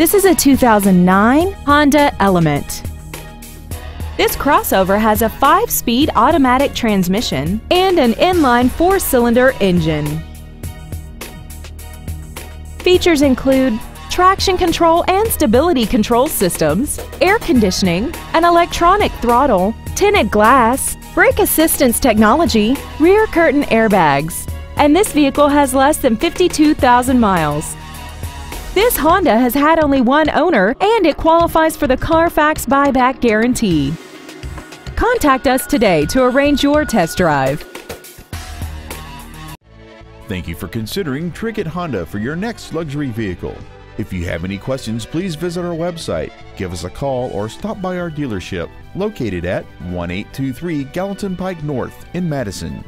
This is a 2009 Honda Element. This crossover has a 5-speed automatic transmission and an inline 4-cylinder engine. Features include traction control and stability control systems, air conditioning, an electronic throttle, tinted glass, brake assistance technology, rear curtain airbags, and this vehicle has less than 52,000 miles. This Honda has had only one owner and it qualifies for the Carfax buyback guarantee. Contact us today to arrange your test drive. Thank you for considering Trickett Honda for your next luxury vehicle. If you have any questions, please visit our website, give us a call, or stop by our dealership located at 1823 Gallatin Pike North in Madison.